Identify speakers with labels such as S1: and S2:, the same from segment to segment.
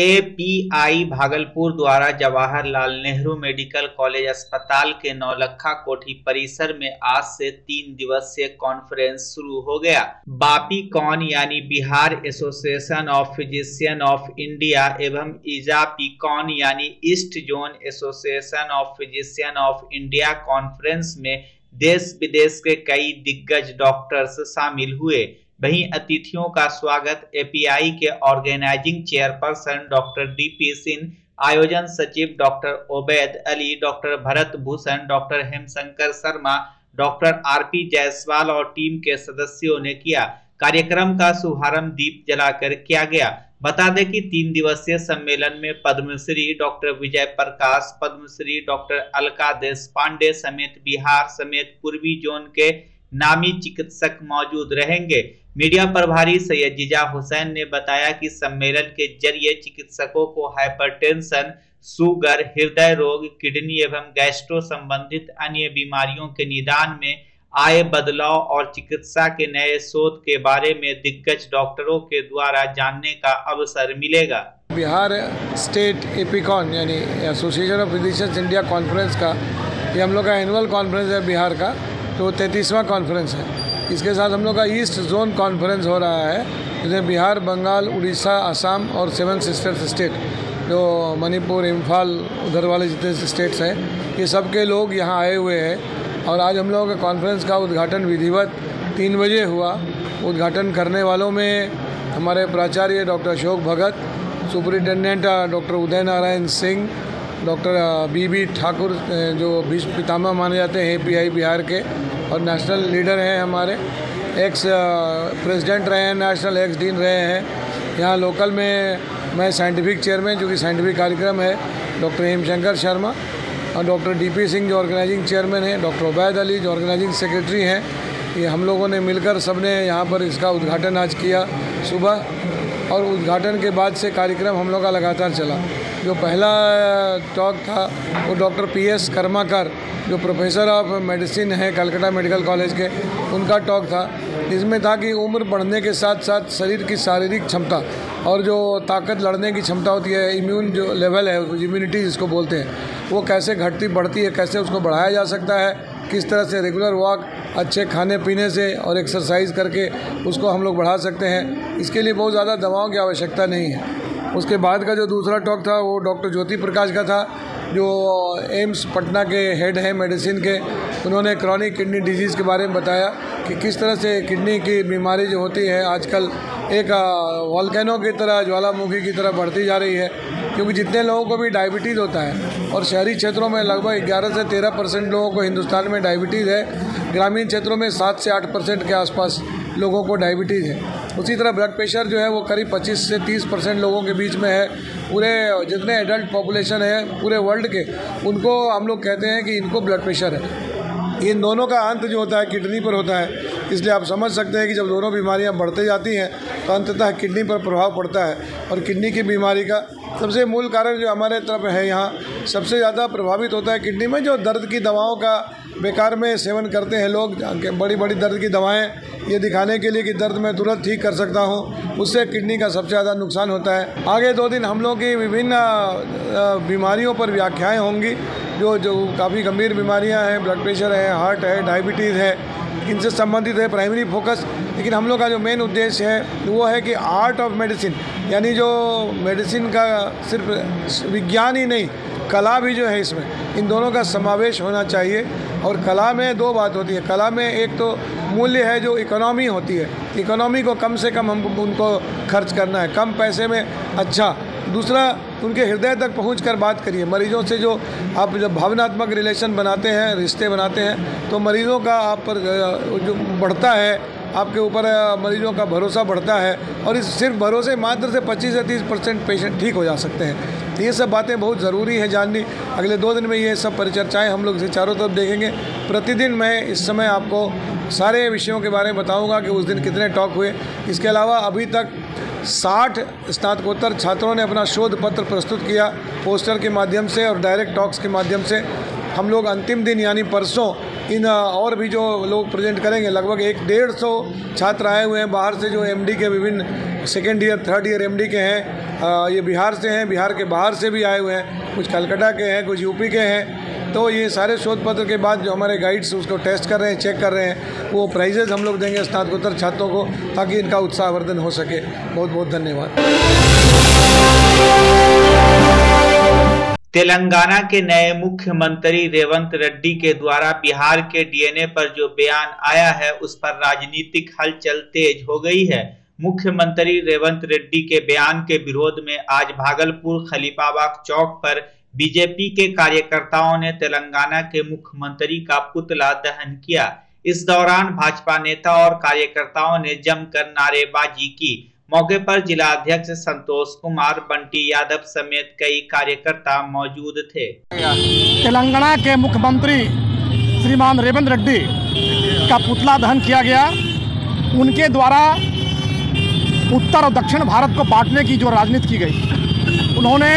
S1: API Bhagalpur द्वारा Jawaharlal Nehru medical college अस्पताल के नौलखा कोठी परिसर में आज से तीन दिवसीय कॉन्फ्रेंस शुरू हो गया। बापी कौन यानी Bihar association of physician of India एवं इजापी कौन यानी east zone association of physician of India conference में देश विदेश के कई दिग्गज डॉक्टर्स शामिल हुए। वहीं अतिथियों का स्वागत एपीआई के organising chairperson doctor D P Singh आयोजन सचिव doctor Obaid Ali doctor Bharat Bhushan doctor Hemshankar Sharma doctor RP Jaiswal और टीम के सदस्यों ने किया। कार्यक्रम का शुभारंभ दीप जलाकर किया गया। बता दें कि तीन दिवसीय सम्मेलन में Padmashri doctor Vijay Prakash Padmashri doctor Alka Deshpande समेत बिहार समेत पूर्वी जोन के नामी चिकित्सक मौजूद रहेंगे। मीडिया प्रभारी सैयद जिजा हुसैन ने बताया कि सम्मेलन के ज़रिए चिकित्सकों को हाइपरटेंशन, शुगर, हृदय रोग, किडनी एवं गैस्ट्रो संबंधित अन्य बीमारियों के निदान में आए बदलाव और चिकित्सा के नए शोध के बारे में दिग्गज डॉक्टरों के द्वारा जानने का अवसर मिलेगा।
S2: बिहार स्टेट एपिकॉन, यानी association of physicians India conference का, ये हम लोग का एनुअल कॉन्फ्रेंस है बिहार का तो तैंतीसवां कॉन्फ्रेंस है। इसके साथ हम लोग का ईस्ट जोन कॉन्फ्रेंस हो रहा है, जिसमें बिहार, बंगाल, उड़ीसा असम और सेवन सिस्टर्स स्टेट जो मणिपुर, इम्फाल, उधर वाले जितने स्टेट्स हैं, ये सब के लोग यहाँ आए हुए हैं। और आज हम लोगों का कॉन्फ्रेंस का उद्घाटन विधिवत तीन बजे हुआ। उद्घाटन करने वालों में हमारे प्राचार्य doctor Ashok Bhagat superintendent doctor Uday Narayan Singh doctor B B Thakur जो भीष्म पितामह माने जाते हैं ए बिहार के और नेशनल लीडर हैं हमारे। एक्स प्रेसिडेंट रहे हैं, नेशनल एक्स डीन रहे हैं। यहाँ लोकल में मैं साइंटिफिक चेयरमैन जो कि साइंटिफिक कार्यक्रम है, डॉक्टर हेमशंकर शर्मा और डॉक्टर डीपी सिंह, जो ऑर्गेनाइजिंग चेयरमैन हैं, डॉक्टर उबैद अली, जो ऑर्गेनाइजिंग सेक्रेटरी हैं। ये हम लोगों ने मिलकर सबने यहाँ पर इसका उद्घाटन आज किया सुबह और उद्घाटन के बाद से कार्यक्रम हम लोग का लगातार चला। जो पहला टॉक था, वो डॉक्टर पी एस कर्माकर, जो प्रोफेसर ऑफ़ मेडिसिन है, कलकत्ता मेडिकल कॉलेज के, उनका टॉक था इसमें था कि उम्र बढ़ने के साथ साथ शरीर की शारीरिक क्षमता और जो ताकत लड़ने की क्षमता होती है इम्यून जो लेवल है इम्यूनिटी जिसको बोलते हैं, वो कैसे घटती, बढ़ती है, कैसे उसको बढ़ाया जा सकता है, किस तरह से रेगुलर वॉक अच्छे खाने पीने से और एक्सरसाइज करके उसको हम लोग बढ़ा सकते हैं, इसके लिए बहुत ज़्यादा दवाओं की आवश्यकता नहीं है। उसके बाद का जो दूसरा टॉक था, वो डॉक्टर ज्योति प्रकाश का था, जो एम्स पटना के हेड हैं मेडिसिन के। उन्होंने क्रॉनिक किडनी डिज़ीज़ के बारे में बताया कि किस तरह से किडनी की बीमारी जो होती है आजकल एक वॉल्केनो की तरह, ज्वालामुखी की तरह बढ़ती जा रही है। क्योंकि जितने लोगों को भी डायबिटीज़ होता है, और शहरी क्षेत्रों में लगभग 11 से 13 परसेंट लोगों को हिंदुस्तान में डायबिटीज़ है, ग्रामीण क्षेत्रों में 7 से 8 परसेंट के आसपास। लोगों को डायबिटीज़ है। उसी तरह ब्लड प्रेशर जो है वो करीब 25 से 30 परसेंट लोगों के बीच में है। पूरे, जितने एडल्ट पॉपुलेशन है, पूरे वर्ल्ड के, उनको हम लोग कहते हैं कि इनको ब्लड प्रेशर है। इन दोनों का अंत जो होता है किडनी पर होता है। इसलिए आप समझ सकते हैं कि जब दोनों बीमारियाँ बढ़ते जाती हैं तो अंततः किडनी पर प्रभाव पड़ता है। और किडनी की बीमारी का सबसे मूल कारण जो हमारे तरफ़ है यहाँ, सबसे ज़्यादा प्रभावित होता है किडनी में जो दर्द की दवाओं का बेकार में सेवन करते हैं लोग बड़ी बड़ी दर्द की दवाएँ ये दिखाने के लिए कि दर्द मैं तुरंत ठीक कर सकता हूँ। उससे किडनी का सबसे ज़्यादा नुकसान होता है। आगे दो दिन हम लोग की विभिन्न बीमारियों पर व्याख्याएँ होंगी। जो जो काफ़ी गंभीर बीमारियाँ हैं, ब्लड प्रेशर है, हार्ट है, डायबिटीज़ है, इनसे संबंधित है, प्राइमरी फोकस। लेकिन हम लोग का जो मेन उद्देश्य है, वो है कि आर्ट ऑफ़ मेडिसिन, यानी जो मेडिसिन का सिर्फ़ विज्ञान ही नहीं कला भी जो है इसमें, इन दोनों का समावेश होना चाहिए। और कला में दो बात होती है। कला में एक तो मूल्य है जो इकोनॉमी होती है। इकोनॉमी को कम से कम हम उनको खर्च करना है। कम पैसे में अच्छा। दूसरा, उनके हृदय तक पहुँच कर बात करिए। मरीजों से जो आप जब भावनात्मक रिलेशन बनाते हैं, रिश्ते बनाते हैं तो मरीज़ों का आप पर जो बढ़ता है आपके ऊपर मरीजों का भरोसा बढ़ता है और इस सिर्फ़ भरोसे मात्र से 25 से 30 परसेंट पेशेंट ठीक हो जा सकते हैं। तो ये सब बातें बहुत ज़रूरी है जाननी। अगले दो दिन में ये सब परिचर्चाएँ हम लोग इसे चारों तरफ़ देखेंगे। प्रतिदिन मैं इस समय आपको सारे विषयों के बारे में बताऊँगा कि उस दिन कितने टॉक हुए। इसके अलावा अभी तक साठ स्नातकोत्तर छात्रों ने अपना शोध पत्र प्रस्तुत किया पोस्टर के माध्यम से और डायरेक्ट टॉक्स के माध्यम से। हम लोग अंतिम दिन यानी परसों इन और भी जो लोग प्रेजेंट करेंगे, लगभग एक डेढ़ सौ छात्र आए हुए हैं बाहर से, जो एमडी के विभिन्न second year third year MD के हैं। ये बिहार से हैं, बिहार के बाहर से भी आए हुए हैं। कुछ कलकत्ता के हैं, कुछ यूपी के हैं। तो ये सारे शोध पत्र के बाद जो हमारे गाइड्स उसको टेस्ट कर रहे हैं चेक कर रहे हैं, वो प्राइजेज हम लोग देंगे स्नातकोत्तर छात्रों को, ताकि इनका उत्साहवर्धन हो सके। बहुत बहुत धन्यवाद।
S1: तेलंगाना के नए मुख्यमंत्री रेवंत रेड्डी के द्वारा बिहार के डीएनए पर जो बयान आया है, उस पर राजनीतिक हलचल तेज हो गई है। मुख्यमंत्री रेवंत रेड्डी के बयान के विरोध में आज भागलपुर खलीफाबाग चौक पर बीजेपी के कार्यकर्ताओं ने तेलंगाना के मुख्यमंत्री का पुतला दहन किया। इस दौरान भाजपा नेता और कार्यकर्ताओं ने जमकर नारेबाजी की। मौके पर जिला अध्यक्ष संतोष कुमार, बंटी यादव समेत कई कार्यकर्ता मौजूद थे।
S3: तेलंगाना के मुख्यमंत्री श्रीमान रेवंत रेड्डी का पुतला दहन किया गया। उनके द्वारा उत्तर और दक्षिण भारत को बांटने की जो राजनीति की गई, उन्होंने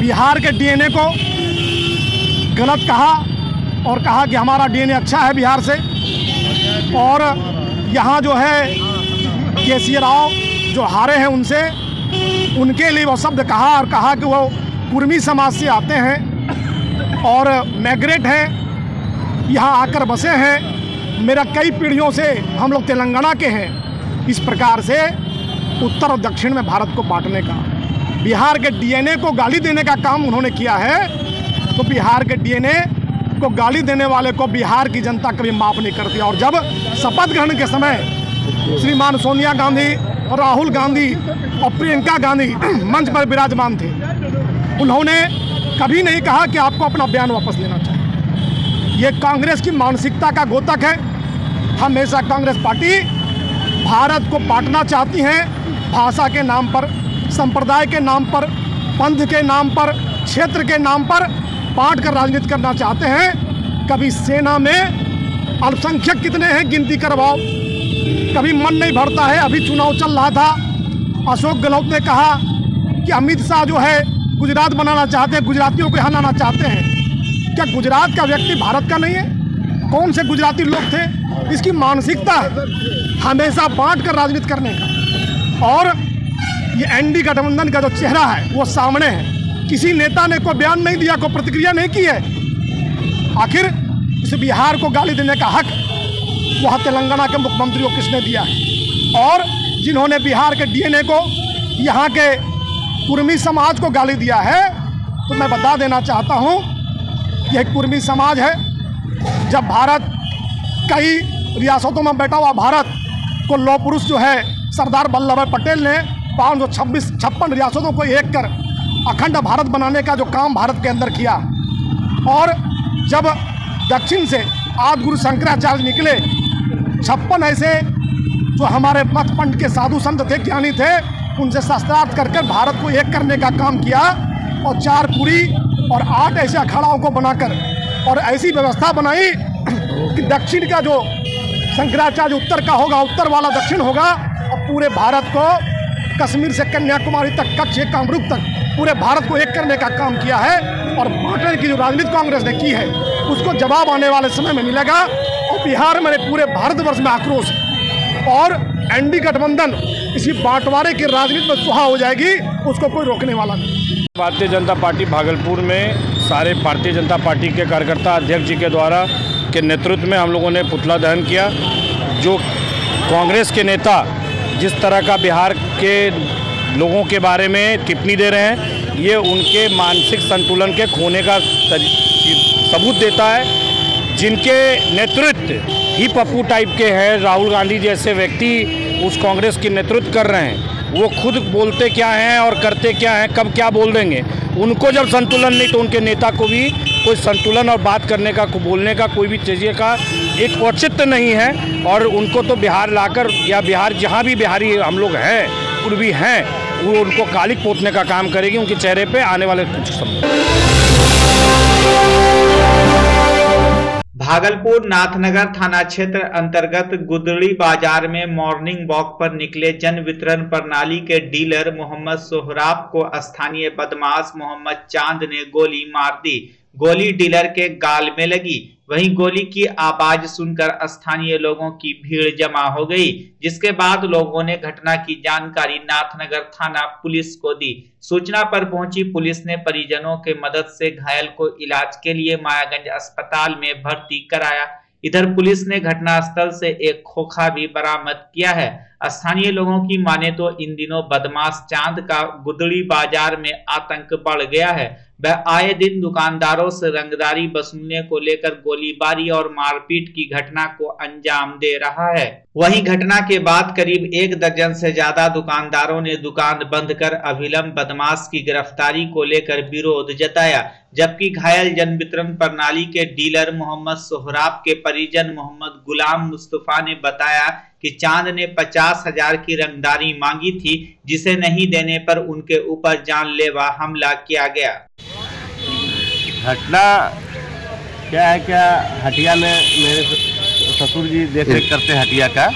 S3: बिहार के डीएनए को गलत कहा और कहा कि हमारा डीएनए अच्छा है बिहार से। और यहाँ जो है के सी राव जो हारे हैं उनसे, उनके लिए वो शब्द कहा और कहा कि वो कुर्मी समाज से आते हैं और मैग्रेट हैं, यहाँ आकर बसे हैं। मेरा कई पीढ़ियों से हम लोग तेलंगाना के हैं। इस प्रकार से उत्तर और दक्षिण में भारत को बांटने का, बिहार के डीएनए को गाली देने का काम उन्होंने किया है। तो बिहार के डीएनए को गाली देने वाले को बिहार की जनता कभी माफ़ नहीं करती। और जब शपथ ग्रहण के समय श्रीमान सोनिया गांधी राहुल गांधी और प्रियंका गांधी मंच पर विराजमान थे। उन्होंने कभी नहीं कहा कि आपको अपना बयान वापस लेना चाहिए। ये कांग्रेस की मानसिकता का गोतक है। हमेशा कांग्रेस पार्टी भारत को बांटना चाहती है। भाषा के नाम पर, संप्रदाय के नाम पर, पंथ के नाम पर, क्षेत्र के नाम पर बांट कर राजनीति करना चाहते हैं। कभी सेना में अल्पसंख्यक कितने हैं? गिनती करवाओ। कभी मन नहीं भरता है, अभी चुनाव चल रहा था। अशोक गहलोत ने कहा कि अमित शाह जो है, गुजरात बनाना चाहते हैं, गुजरातियों को यहाँ लाना चाहते हैं। क्या गुजरात का व्यक्ति भारत का नहीं है? कौन से गुजराती लोग थे? इसकी मानसिकता हमेशा बांट कर राजनीति करने का। और ये एनडी गठबंधन का जो चेहरा है, वो सामने है। किसी नेता ने कोई बयान नहीं दिया, कोई प्रतिक्रिया नहीं की है। आखिर इस बिहार को गाली देने का हक वहाँ तेलंगाना के मुख्यमंत्री को किसने दिया है? और जिन्होंने बिहार के डीएनए को, यहाँ के कुर्मी समाज को गाली दिया है तो मैं बता देना चाहता हूँ, यह कुर्मी समाज है। जब भारत कई रियासतों में बैठा हुआ भारत को लौ पुरुष जो है, सरदार वल्लभ भाई पटेल ने पाँच सौ छब्बीस, छप्पन रियासतों को एक कर अखंड भारत बनाने का जो काम भारत के अंदर किया। और जब दक्षिण से आदि गुरु शंकराचार्य निकले छप्पन ऐसे जो हमारे मत पंड के साधु संत थे, ज्ञानी थे, उनसे शस्त्रार्थ कर कर भारत को एक करने का काम किया और चार पुरी और आठ ऐसे अखाड़ाओं को बनाकर और ऐसी व्यवस्था बनाई कि दक्षिण का जो शंकराचार्य उत्तर का होगा, उत्तर वाला दक्षिण होगा, और पूरे भारत को कश्मीर से कन्याकुमारी तक, कच्छ से कामरूप तक, पूरे भारत को एक करने का काम किया है और बांटने की जो राजनीति कांग्रेस ने की है, उसको जवाब आने वाले समय में मिलेगा। बिहार में पूरे भारतवर्ष में आक्रोश। और एनडी गठबंधन इसी बांटवारे की राजनीति में सुहा हो जाएगी, उसको कोई रोकने वाला नहीं।
S4: भारतीय जनता पार्टी भागलपुर में सारे भारतीय जनता पार्टी के कार्यकर्ता अध्यक्ष जी के द्वारा के नेतृत्व में हम लोगों ने पुतला दहन किया। जो कांग्रेस के नेता जिस तरह का बिहार के लोगों के बारे में टिप्पणी दे रहे हैं, ये उनके मानसिक संतुलन के खोने का सबूत देता है। जिनके नेतृत्व ही पप्पू टाइप के हैं, राहुल गांधी जैसे व्यक्ति उस कांग्रेस की नेतृत्व कर रहे हैं, वो खुद बोलते क्या हैं और करते क्या हैं, कब क्या बोल देंगे? उनको जब संतुलन नहीं तो उनके नेता को भी कोई संतुलन और बात करने का, बोलने का, कोई भी चीज़ें का एक औचित्य नहीं है और उनको तो बिहार लाकर या बिहार, जहाँ भी बिहारी हम लोग हैं पूर्वी हैं, वो उनको कालिक पोतने का काम करेगी, उनके चेहरे पे आने वाले कुछ समय।
S1: भागलपुर नाथनगर थाना क्षेत्र अंतर्गत गुदड़ी बाज़ार में मॉर्निंग वॉक पर निकले जन वितरण प्रणाली के डीलर मोहम्मद सोहराब को स्थानीय बदमाश मोहम्मद चाँद ने गोली मार दी। गोली डीलर के गाल में लगी। वहीं गोली की आवाज़ सुनकर स्थानीय लोगों की भीड़ जमा हो गई, जिसके बाद लोगों ने घटना की जानकारी नाथनगर थाना पुलिस को दी। सूचना पर पहुँची पुलिस ने परिजनों के मदद से घायल को इलाज के लिए मायागंज अस्पताल में भर्ती कराया। इधर पुलिस ने घटनास्थल से एक खोखा भी बरामद किया है। स्थानीय लोगों की माने तो इन दिनों बदमाश चाँद का गुदड़ी बाज़ार में आतंक बढ़ गया है। वह आए दिन दुकानदारों से रंगदारी वसूलने को लेकर गोलीबारी और मारपीट की घटना को अंजाम दे रहा है। वहीं घटना के बाद करीब एक दर्जन से ज़्यादा दुकानदारों ने दुकान बंद कर अभिलंब बदमाश की गिरफ्तारी को लेकर विरोध जताया, जबकि घायल जन वितरण प्रणाली के डीलर मोहम्मद सोहराब के परिजन मोहम्मद गुलाम मुस्तफ़ा ने बताया कि चाँद ने पचास हज़ार की रंगदारी मांगी थी जिसे नहीं देने पर उनके ऊपर जानलेवा हमला किया गया।
S5: घटना क्या है क्या हटिया में मेरे ससुर जी देख रेख करते हटिया का।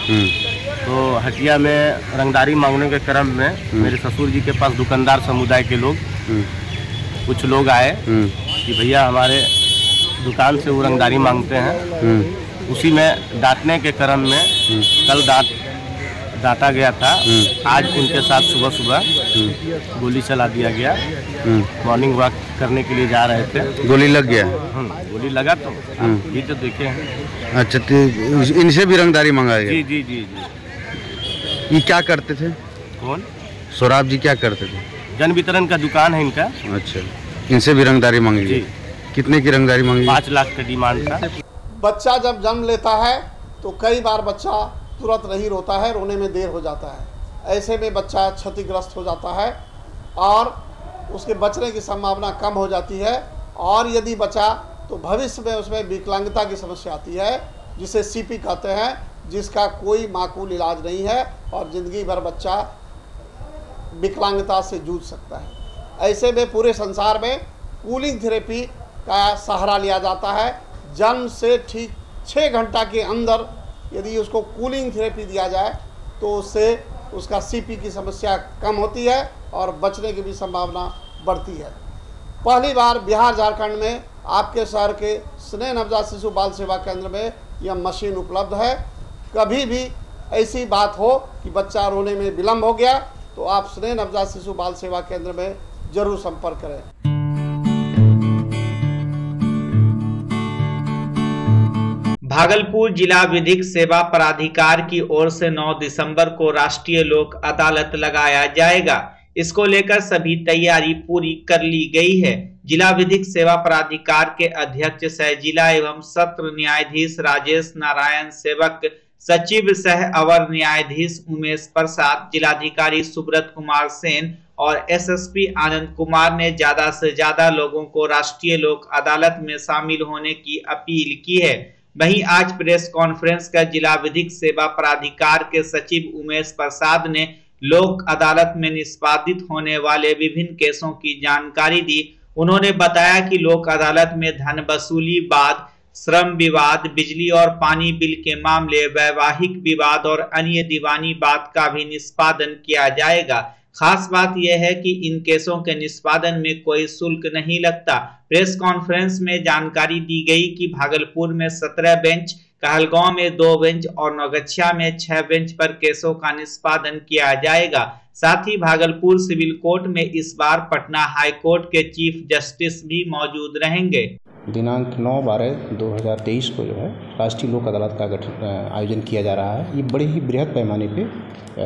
S5: तो हटिया में रंगदारी मांगने के क्रम में मेरे ससुर जी के पास दुकानदार समुदाय के लोग कुछ लोग आए कि भैया हमारे दुकान से वो रंगदारी मांगते हैं। उसी में डांटने के क्रम में कल डांट डांटा गया था। आज उनके साथ सुबह सुबह गोली चला दिया गया। मॉर्निंग वॉक करने के लिए जा रहे थे।
S6: गोली लग गया?
S5: हम्म, गोली लगा तो। ये तो देखे हैं।
S6: अच्छा तो इनसे भी रंगदारी मंगाया
S5: जी जी जी जी।
S6: ये क्या करते थे?
S5: कौन?
S6: सौराब जी क्या करते थे?
S5: जन वितरण का दुकान है इनका।
S6: अच्छा इनसे भी रंगदारी मांगी
S5: जी।
S6: कितने की रंगदारी मांगी?
S5: पाँच लाख का डिमांड था।
S7: बच्चा जब जन्म लेता है तो कई बार बच्चा तुरंत नहीं रोता है, रोने में देर हो जाता है। ऐसे में बच्चा क्षतिग्रस्त हो जाता है और उसके बचने की संभावना कम हो जाती है। और यदि बचा तो भविष्य में उसमें विकलांगता की समस्या आती है, जिसे सीपी कहते हैं, जिसका कोई माकूल इलाज नहीं है और ज़िंदगी भर बच्चा विकलांगता से जूझ सकता है। ऐसे में पूरे संसार में कूलिंग थेरेपी का सहारा लिया जाता है। जन्म से ठीक छः घंटा के अंदर यदि उसको कूलिंग थेरेपी दिया जाए तो उससे उसका सीपी की समस्या कम होती है और बचने की भी संभावना बढ़ती है। पहली बार बिहार झारखंड में आपके शहर के स्नेह नवजात शिशु बाल सेवा केंद्र में यह मशीन उपलब्ध है। कभी भी ऐसी बात हो कि बच्चा रोने में विलम्ब हो गया तो आप स्नेह नवजात शिशु बाल सेवा केंद्र में ज़रूर संपर्क करें।
S1: भागलपुर जिला विधिक सेवा प्राधिकार की ओर से 9 दिसंबर को राष्ट्रीय लोक अदालत लगाया जाएगा। इसको लेकर सभी तैयारी पूरी कर ली गई है। जिला विधिक सेवा प्राधिकार के अध्यक्ष, सह जिला एवं सत्र न्यायाधीश राजेश नारायण, सेवक सचिव, सह अवर न्यायाधीश उमेश प्रसाद, जिलाधिकारी सुब्रत कुमार सेन और एसएसपी आनंद कुमार ने ज़्यादा से ज़्यादा लोगों को राष्ट्रीय लोक अदालत में शामिल होने की अपील की है। वहीं आज प्रेस कॉन्फ्रेंस का जिला विधिक सेवा प्राधिकार के सचिव उमेश प्रसाद ने लोक अदालत में निष्पादित होने वाले विभिन्न केसों की जानकारी दी। उन्होंने बताया कि लोक अदालत में धन वसूली बाद श्रम विवाद, बिजली और पानी बिल के मामले, वैवाहिक विवाद और अन्य दीवानी बात का भी निष्पादन किया जाएगा। खास बात यह है कि इन केसों के निष्पादन में कोई शुल्क नहीं लगता। प्रेस कॉन्फ्रेंस में जानकारी दी गई कि भागलपुर में सत्रह बेंच, कहलगांव में दो बेंच और नौगछिया में छह बेंच पर केसों का निष्पादन किया जाएगा। साथ ही भागलपुर सिविल कोर्ट में इस बार पटना हाई कोर्ट के चीफ जस्टिस भी मौजूद रहेंगे।
S8: दिनांक 9 बारह 2023 को जो है, राष्ट्रीय लोक अदालत का गठन आयोजन किया जा रहा है। ये बड़े ही बृहद पैमाने पे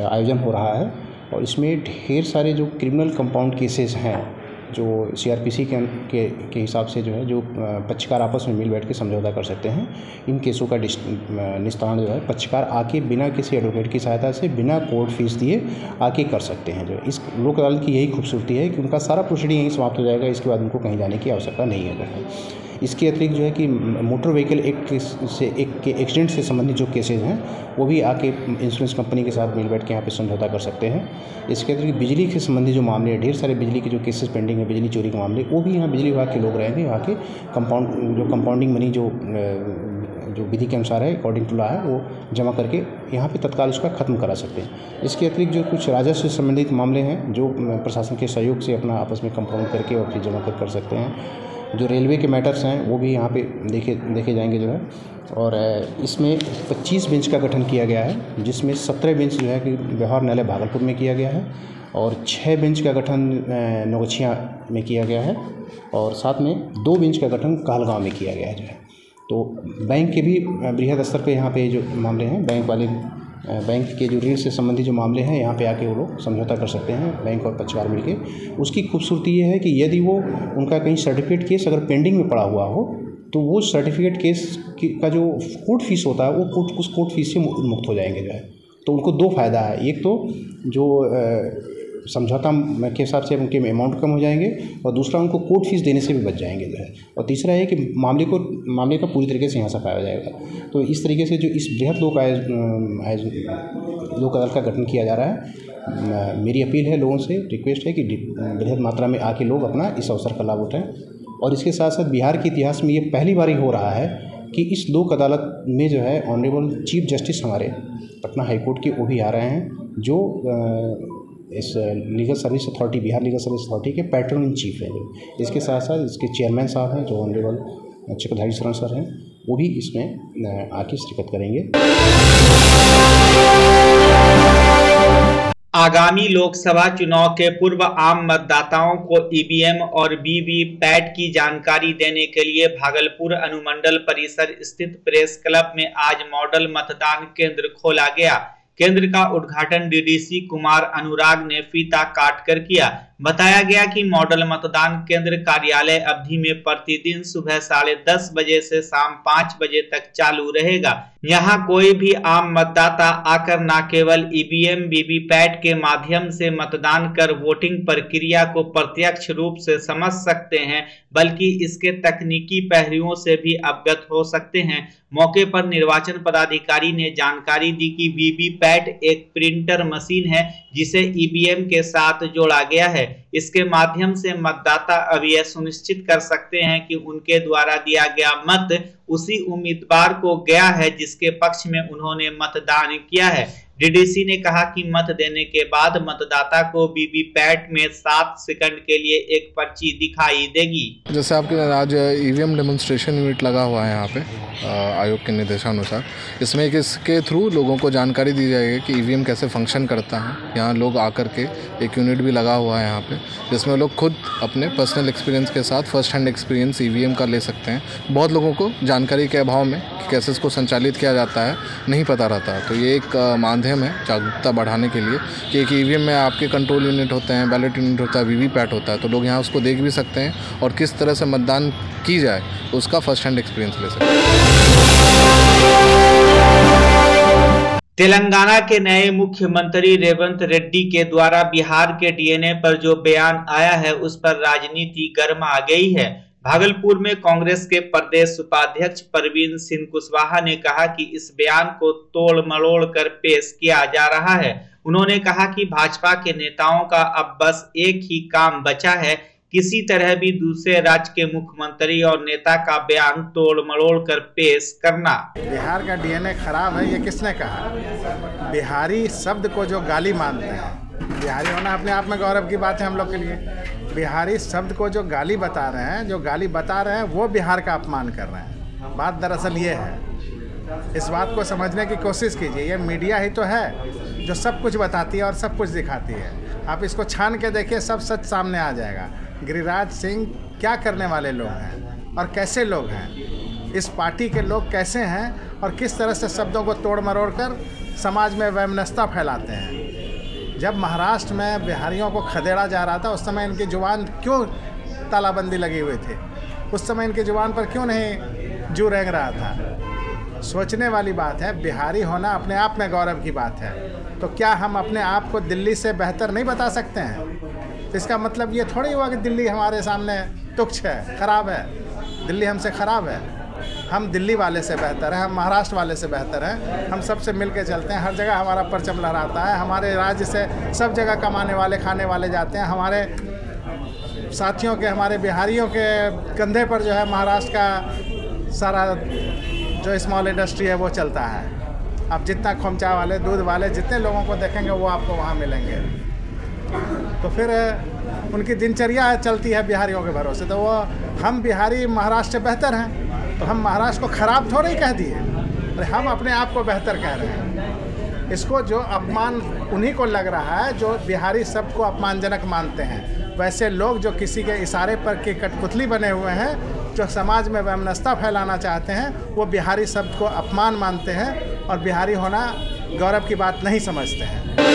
S8: आयोजन हो रहा है। और इसमें ढेर सारे जो क्रिमिनल कंपाउंड केसेस हैं, जो सीआरपीसी के के के हिसाब से जो है, जो पक्षकार आपस में मिल बैठ के समझौता कर सकते हैं, इन केसों का निस्तारण जो है, पक्षकार आके बिना किसी एडवोकेट की सहायता से, बिना कोर्ट फ़ीस दिए आके कर सकते हैं जो इस लोक अदालत की यही खूबसूरती है कि उनका सारा प्रोसीडिंग यहीं समाप्त हो जाएगा, इसके बाद उनको कहीं जाने की आवश्यकता नहीं है। इसके अतिरिक्त जो है कि मोटर व्हीकल एक्ट से एक के एक्सीडेंट से संबंधित जो केसेज हैं, वो भी आके इंश्योरेंस कंपनी के साथ मिल बैठ के यहाँ पे समझौता कर सकते हैं। इसके अतिरिक्त बिजली से संबंधित जो मामले हैं, ढेर सारे बिजली के जो केसेस पेंडिंग है, बिजली चोरी के मामले, वो भी यहाँ बिजली विभाग के लोग रहेंगे, यहाँ के कंपाउंड, जो कंपाउंडिंग मनी जो जो विधि के अनुसार है अकॉर्डिंग टू लॉ है, वो जमा करके यहाँ पे तत्काल उसका खत्म करा सकते हैं। इसके अतिरिक्त जो कुछ राजस्व से संबंधित मामले हैं, जो प्रशासन के सहयोग से अपना आपस में कंपाउंड करके और फिर जमा कर कर सकते हैं। जो रेलवे के मैटर्स हैं, वो भी यहाँ पे देखे देखे जाएँगे जो है। और इसमें 25 बेंच का गठन किया गया है, जिसमें 17 बेंच जो है कि व्यवहार न्यायालय भागलपुर में किया गया है और छः बेंच का गठन नौगछिया में किया गया है और साथ में दो बेंच का गठन कहलगांव में किया गया है जो है। तो बैंक के भी बृहद स्तर पे यहाँ पे जो मामले हैं, बैंक वाले बैंक के जो ऋण से संबंधित जो मामले हैं, यहाँ पे आके वो लोग समझौता कर सकते हैं, बैंक और पक्षकार मिलके। उसकी खूबसूरती ये है कि यदि वो उनका कहीं सर्टिफिकेट केस अगर पेंडिंग में पड़ा हुआ हो तो वो सर्टिफिकेट केस का जो कोर्ट फ़ीस होता है, वो कोर्ट उस कोर्ट फ़ीस से मुक्त हो जाएँगे जो है। तो उनको दो फ़ायदा है। एक तो जो समझौता के हिसाब से उनके अमाउंट कम हो जाएँगे और दूसरा उनको कोर्ट फ़ीस देने से भी बच जाएँगे जो है। और तीसरा है कि मामले को, मामले का पूरी तरीके से यहाँ से पाया जाएगा। तो इस तरीके से जो इस बृहद लोक आय लोक अदालत का गठन किया जा रहा है मेरी अपील है लोगों से रिक्वेस्ट है कि बृहद मात्रा में आके लोग अपना इस अवसर का लाभ उठाएँ। और इसके साथ साथ बिहार के इतिहास में ये पहली बार ही हो रहा है कि इस लोक अदालत में जो है ऑनरेबल चीफ जस्टिस हमारे पटना हाईकोर्ट के वो भी आ रहे हैं, जो इस legal service authority, Bihar legal service authority के पैटर्न इन चीफ हैं। इसके साथ साथ इसके चेयरमैन साहब हैं, जो ऑनरेबल चक्रधारी शरण सर हैं, वो भी इसमें आके शिरकत करेंगे।
S1: आगामी लोकसभा चुनाव के पूर्व आम मतदाताओं को ईवीएम और वीवी पैट की जानकारी देने के लिए भागलपुर अनुमंडल परिसर स्थित प्रेस क्लब में आज मॉडल मतदान केंद्र खोला गया। केंद्र का उद्घाटन डीडीसी कुमार अनुराग ने फीता काट कर किया। बताया गया कि मॉडल मतदान केंद्र कार्यालय अवधि में प्रतिदिन सुबह साढ़े दस बजे से शाम पाँच बजे तक चालू रहेगा। यहाँ कोई भी आम मतदाता आकर न केवल ईवीएम, वीवीपैट के माध्यम से मतदान कर वोटिंग प्रक्रिया को प्रत्यक्ष रूप से समझ सकते हैं, बल्कि इसके तकनीकी पहलुओं से भी अवगत हो सकते हैं। मौके पर निर्वाचन पदाधिकारी ने जानकारी दी कि वीवीपैट एक प्रिंटर मशीन है, जिसे ईवीएम के साथ जोड़ा गया है। Okay इसके माध्यम से मतदाता अब यह सुनिश्चित कर सकते हैं कि उनके द्वारा दिया गया मत उसी उम्मीदवार को गया है जिसके पक्ष में उन्होंने मतदान किया है। डीडीसी ने कहा कि मत देने के बाद मतदाता को वीवीपैट में सात सेकंड के लिए एक पर्ची दिखाई देगी।
S9: जैसे आपके आज ईवीएम डेमोन्स्ट्रेशन यूनिट लगा हुआ है यहाँ पे आयोग के निर्देशानुसार। इसमें इसके थ्रू लोगों को जानकारी दी जाएगी कि ईवीएम कैसे फ़ंक्शन करता है। यहाँ लोग आकर के एक यूनिट भी लगा हुआ है यहाँ पे। जिसमें लोग खुद अपने पर्सनल एक्सपीरियंस के साथ फ़र्स्ट हैंड एक्सपीरियंस ईवीएम का ले सकते हैं। बहुत लोगों को जानकारी के अभाव में कि कैसे इसको संचालित किया जाता है, नहीं पता रहता। तो ये एक माध्यम है जागरूकता बढ़ाने के लिए कि एक ईवीएम में आपके कंट्रोल यूनिट होते हैं बैलेट यूनिट होता है वी होता है तो लोग यहाँ उसको देख भी सकते हैं और किस तरह से मतदान की जाए, उसका फ़र्स्ट हैंड एक्सपीरियंस ले सकते हैं।
S1: तेलंगाना के नए मुख्यमंत्री रेवंत रेड्डी के द्वारा बिहार के डीएनए पर जो बयान आया है, उस पर राजनीति गर्म आ गई है। भागलपुर में कांग्रेस के प्रदेश उपाध्यक्ष परवीन सिंह कुशवाहा ने कहा कि इस बयान को तोड़ मरोड़ कर पेश किया जा रहा है। उन्होंने कहा कि भाजपा के नेताओं का अब बस एक ही काम बचा है किसी तरह भी दूसरे राज्य के मुख्यमंत्री और नेता का बयान तोड़ मरोड़ कर पेश करना।
S10: बिहार का डीएनए खराब है, ये किसने कहा? बिहारी शब्द को जो गाली मानते हैं। बिहारी होना अपने आप में गौरव की बात है हम लोग के लिए। बिहारी शब्द को जो गाली बता रहे हैं, जो गाली बता रहे हैं, वो बिहार का अपमान कर रहे हैं। बात दरअसल ये है। इस बात को समझने की कोशिश कीजिए। ये मीडिया ही तो है, जो सब कुछ बताती है और सब कुछ दिखाती है। आप इसको छान के देखिए, सब सच सामने आ जाएगा। गिरिराज सिंह क्या करने वाले लोग हैं? और कैसे लोग हैं? इस पार्टी के लोग कैसे हैं? और किस तरह से शब्दों को तोड़ मरोड़ कर समाज में वैमनस्ता फैलाते हैं? जब महाराष्ट्र में बिहारियों को खदेड़ा जा रहा था, उस समय इनकी ज़ुबान क्यों तालाबंदी लगी हुई थी? उस समय इनकी ज़ुबान पर क्यों नहीं जू रेंग रहा था? सोचने वाली बात है, बिहारी होना अपने आप में गौरव की बात है। तो क्या हम अपने आप को दिल्ली से बेहतर नहीं बता सकते हैं? तो इसका मतलब ये थोड़ी हुआ कि दिल्ली हमारे सामने तुच्छ है, ख़राब है। दिल्ली हमसे ख़राब है। हम दिल्ली वाले से बेहतर हैं, हम महाराष्ट्र वाले से बेहतर हैं। हम सबसे मिल के चलते हैं, हर जगह हमारा परचम लहराता है। हमारे राज्य से सब जगह कमाने वाले, खाने वाले जाते हैं। हमारे साथियों के, हमारे बिहारियों के कंधे पर जो है महाराष्ट्र का सारा जो स्मॉल इंडस्ट्री है, वो चलता है। आप जितना खोमचा वाले, दूध वाले जितने लोगों को देखेंगे, वो आपको वहाँ मिलेंगे। तो फिर उनकी दिनचर्या चलती है बिहारियों के भरोसे। तो वो, हम बिहारी महाराष्ट्र से बेहतर हैं तो हम महाराष्ट्र को ख़राब थोड़ा ही कह दिए। अरे, हम अपने आप को बेहतर कह रहे हैं। इसको जो अपमान, उन्हीं को लग रहा है, जो बिहारी शब्द को अपमानजनक मानते हैं। वैसे लोग जो किसी के इशारे पर के कठपुतली बने हुए हैं, जो समाज में वैमनस्ता फैलाना चाहते हैं, वो बिहारी शब्द को अपमान मानते हैं और बिहारी होना गौरव की बात नहीं समझते हैं।